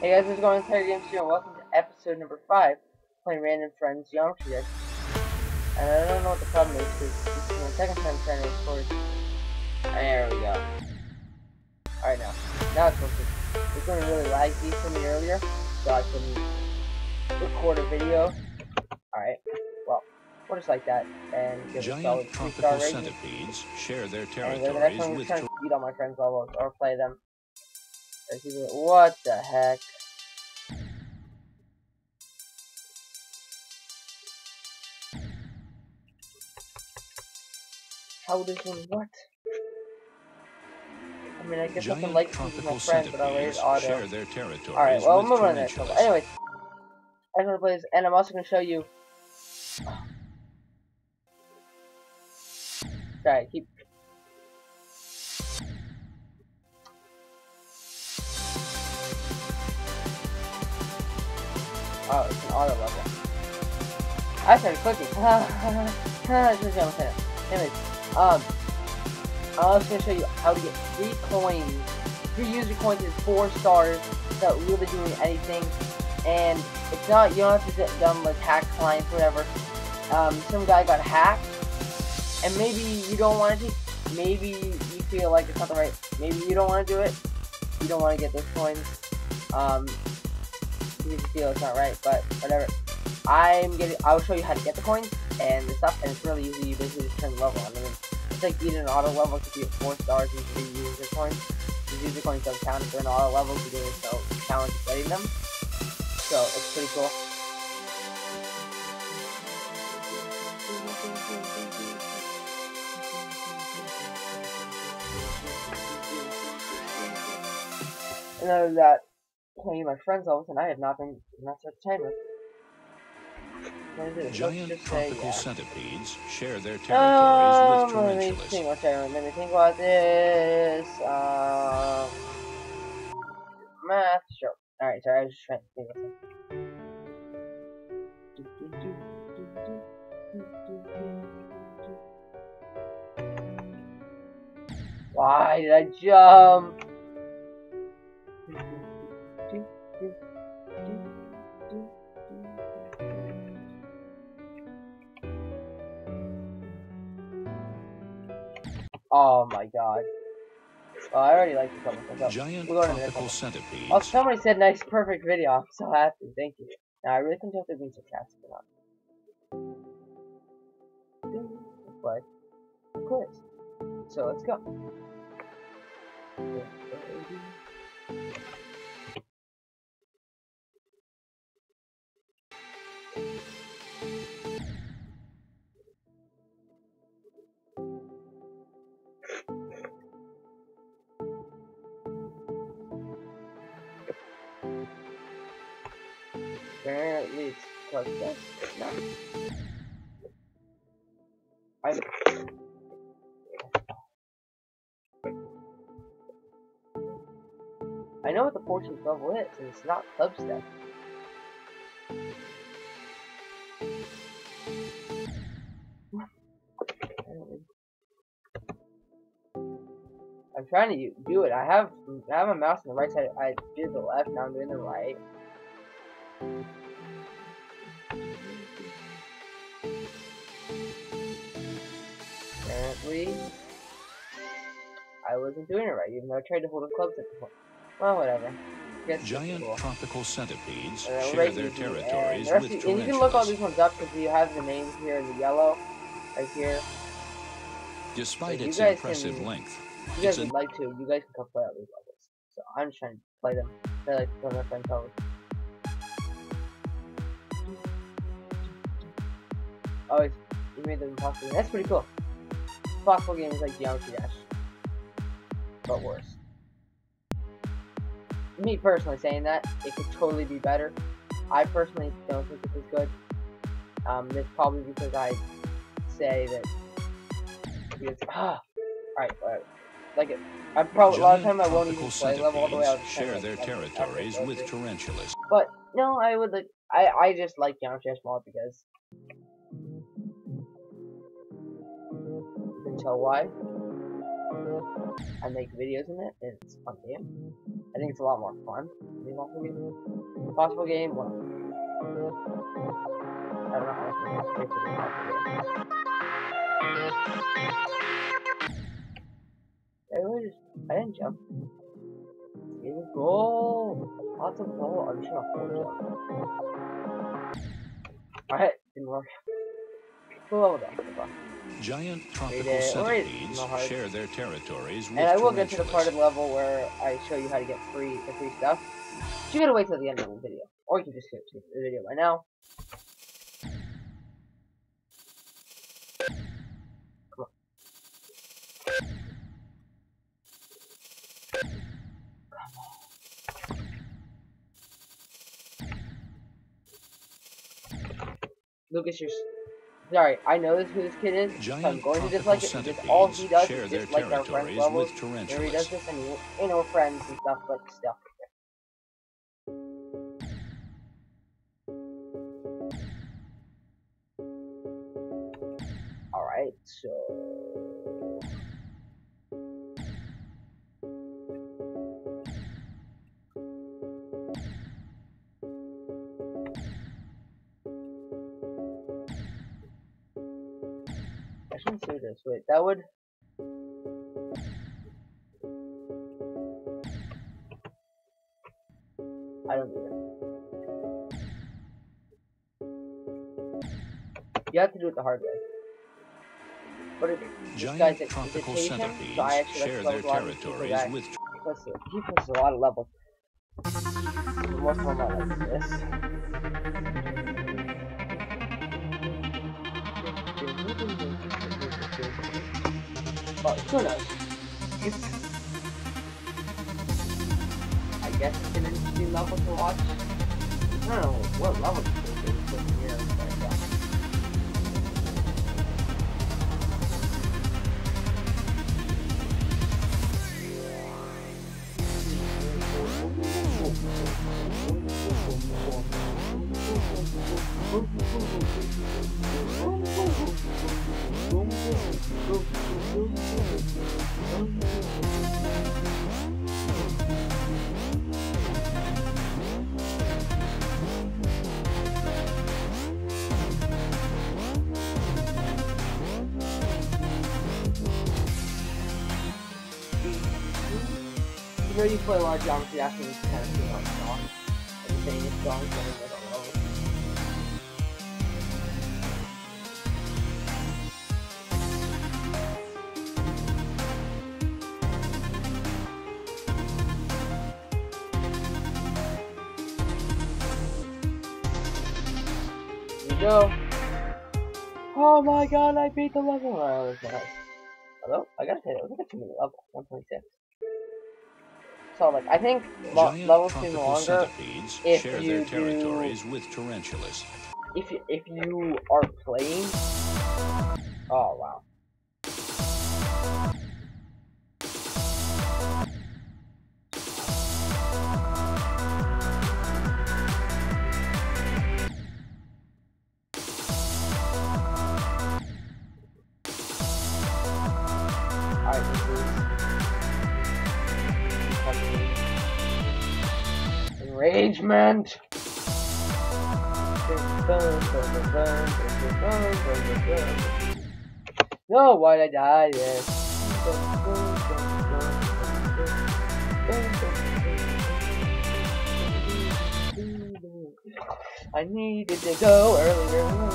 Hey guys, what's going on? Tiger Games here, and welcome to episode number 5, playing Random Friends Geometry Dash. And I don't know what the problem is, because this is my second time trying to record. There we go. Alright now, now it's working. It was going really laggy for me earlier, so I couldn't record a video. Alright, well, we'll just like that, and give a solid Giant 3 tropical star rating. centipedes share their And then the next territories we're with trying to beat all my friends' levels, or play them. What the heck? How does one what? I mean, I guess I can like my friends, but I'll rate auto. share their territories Alright, well, I'm moving on to the next level. tarantulas. I just want to play this, and I'm also going to show you. Sorry, keep. Auto level. I started clicking. Saying. Anyways, um, I'm also going to show you how to get three coins, three user coins is four stars without really doing anything. And it's not, you don't have to get done with hack clients, whatever. Um, some guy got hacked, and maybe you don't want to maybe you feel like it's not the right, maybe you don't want to do it, you don't want to get those coins, um, you feel it's not right, but whatever. I'm getting, I'll show you how to get the coins and the stuff, and it's really easy, you basically just turn the level on. I mean, it's like beating an auto level because you get 4 stars and 3 user coins. These user coins don't count if they're an auto level, you do so challenge getting them. So, it's pretty cool. And other than that, playing my friends levels, and I have not been not such a timer. What is it? Let's Giant tropical yeah. centipedes share their Um, territories let with me tarantulas. think. Okay, let me think about this. Um, math. Sure. All right. Sorry, I was just trying to think of something. Why did I jump? Oh my god. Oh, I already like one. So Giant we'll go to the next tropical centipedes Oh, somebody said nice, perfect video. I'm so happy. Thank you. Now, I really couldn't tell if they're being sarcastic or not. But, of course. So, let's go. No. I I know what the 14th level is, and it's not club. I'm trying to do it. I have I have a mouse on the right side. I did the left. Now I'm doing the right. Apparently, I wasn't doing it right, even though I tried to hold a club at the point. Well, whatever. Giant cool. tropical centipedes Uh, share right their and territories the with of- and you can look all these ones up because you have the names here in the yellow, right here. Despite So its impressive can- length, you guys would like to, you guys can come play all these levels. So I'm just trying to play them. I like to play my friends. Oh, you made them impossible. That's pretty cool. Possible games like Geometry Dash, but worse. Me personally saying that, it could totally be better. I personally don't think this is good. Um, that's probably because I say that. Because, ah, alright, alright. Like it. I probably a lot of time I won't even play level all the way. I'll centipedes just kinda, share like, their like, territories with tarantulas. But no, I would like. I I just like Geometry Dash more because tell why. I make videos in it, and it's a fun game. I think it's a lot more fun than Impossible game. Impossible game, well, I don't know how much I Impossible game. I just, I didn't jump. Goal! Lots of goal. I'm just gonna full jump. Alright, didn't work. Down. Goodbye. Giant tropical. Wait, centipedes share their territories with And I will get to the part of the level where I show you how to get free the free stuff. So you gotta wait till the end of the video. Or you can just skip to the video right now. Come on. Lucas, you're. Sorry, I know this who this kid is. so I'm going to dislike it because all he does is their dislike our friends levels. with Where he does this and you, you know, friends and stuff, but still. Alright, so... that would... I don't do that. You have to do it the hard way. But it, Giant tropical centipedes so I share their to level a lot of these people territories with Plus, he puts a lot of levels. Most of them are like this. But knows? It's, I guess it's an interesting level to watch. I don't know what level is in here, but You know you play a lot of geometry, that's when you kind of feel like song. And you're saying it's song, so go. Oh my god, I beat the level. Oh, that's nice. Hello? I gotta say, that was like a minute level. 126. So, like, I think levels seem longer if share you their do- territories with tarantulas. if you, if you are playing. Oh, wow. Enragement! No, why did I die? Yes. I needed to go earlier.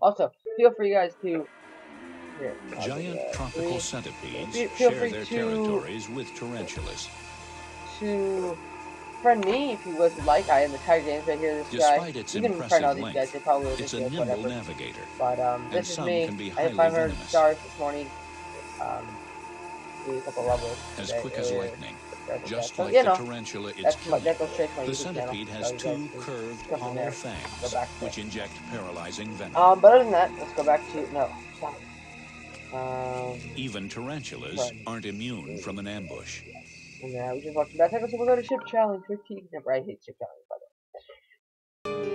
Also, feel free guys to Giant tropical Please centipedes feel share their to- territories with tarantulas. to friend me if you guys would like. I am the Tiger Games right here. This Despite guy. its You can friend all these length, guys. They probably will It's a nimble whatever. navigator. But um, this is me. can be I had highly 500 venomous. stars this morning. Um, a couple levels. As today, quick as earlier, lightning. Just. So, like you the tarantula it's my, that goes straight my The centipede so has you two curved go from hollow there. fangs, Go back to which inject paralyzing venom. Um, but other than that, let's go back to no. Stop. Even tarantulas Right. aren't immune from an ambush. now we just watching Bad Tackle, so we'll go to Ship Challenge 15. Never, I hate Ship Challenge, by the way.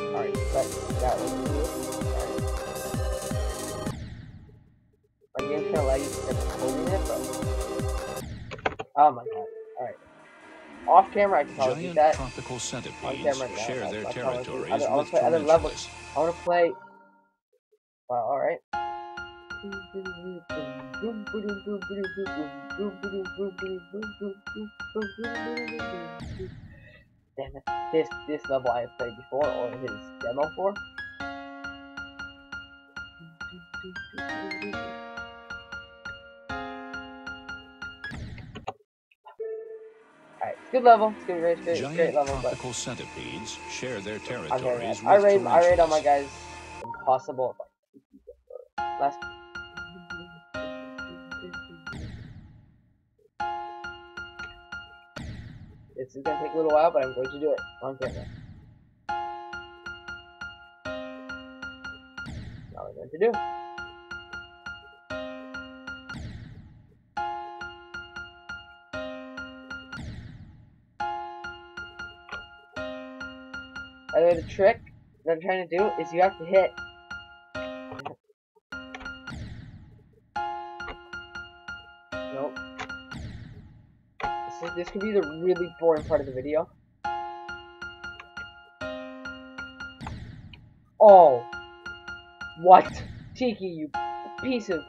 Alright, that was cool. Alright. My game's kinda laggy because I'm holding it, but... Oh my. Off camera, I can probably do that. tropical centipedes camera, share their I'll probably do territories other- I'll with play other levels. I wanna play... Well, alright. Damn it. This, this level I have played before, or his demo for. Good level. It's good, great, great, Giant great level, but tropical centipedes share their I'm territories I rate I rate all my guys impossible. Last. This is gonna take a little while, but I'm going to do it on camera. Now we're going to do. By the trick that I'm trying to do is you have to hit. Nope. This, is, this could be the really boring part of the video. Oh. What? Tiki, you piece of...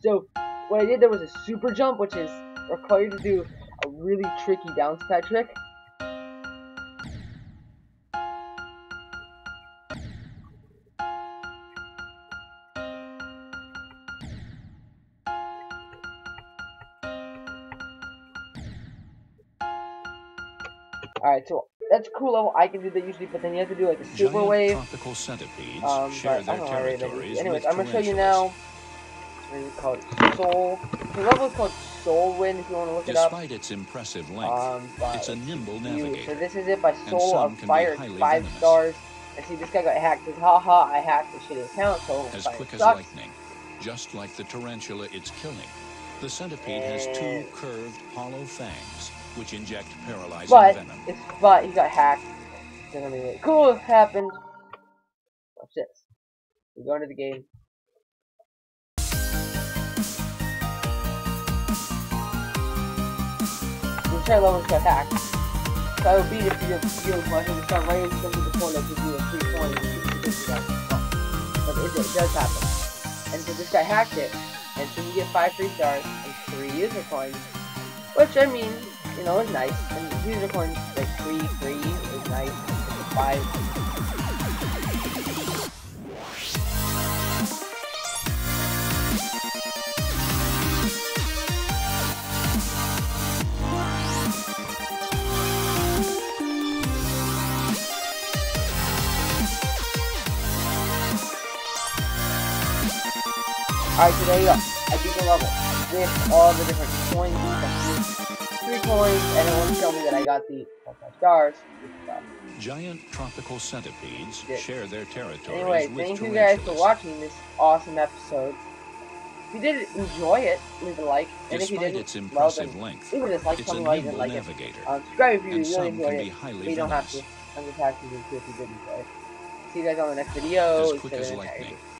So, what I did there was a super jump, which is required to do a really tricky downside trick. Alright, so that's cool level. I can do that usually, but then you have to do like a super Giant wave. tropical centipedes Um, share their don't know how I rate territories. Anyways, I'm gonna show you now. What is it called? Soul. The level is called Soul Wind if you want to look it up. Despite its impressive length, Um, it's a nimble you- So this is it by Soul of Fire. Five venomous. stars. And see, this guy got hacked. Says, haha, I hacked the shitty account. Of As quick as lightning, just like the tarantula it's killing. The centipede has two curved, hollow fangs, which inject paralyzing But venom. it's but he got hacked. There's something really cool happened. Watch this. We go into the game. The entire level got hacked. So I would beat it for your field but I think it's not right because of the point that gives you a free coin and you can do that. But it, it does happen. And so this guy hacked it. And so you get five free stars and three user coins. Which I mean, you know, it's nice. And coins like free, free is nice. Five. Alright, so there you go. I beat the level with all the different coins. Three coins, and it won't show me that I got the five stars. Giant tropical centipedes Yeah. share their territories Anyway, with thank you guys for watching this awesome episode. If you did enjoy it, leave a like. And if you didn't, its well impressive then, length, leave a dislike. it's Tell me why you didn't like it. navigator, Um, subscribe if you and really enjoyed it. highly But you don't have to. I'm just happy to if you did enjoy it. See you guys on the next video. As quick as lightning,